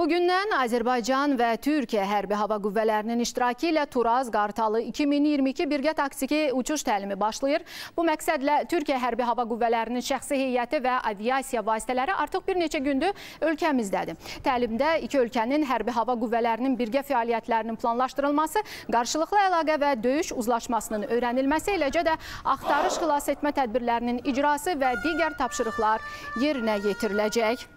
Bugündən Azərbaycan və Türkiyə Hərbi Hava Qüvvələrinin iştirakı ilə Turaz Qartalı 2022 birgə taksiki uçuş təlimi başlayır. Bu məqsədlə Türkiyə Hərbi Hava Qüvvələrinin şəxsi heyəti və aviasiya vasitələri artıq bir neçə gündür ölkəmizdədir. Təlimdə iki ölkənin hərbi hava qüvvələrinin birgə fəaliyyətlərinin planlaşdırılması, qarşılıqlı əlaqə və döyüş uzlaşmasının öyrənilməsi, eləcə də axtarış xilas etmə tədbirlərinin icrası və digər tapşırıqlar yerinə yetiriləcək.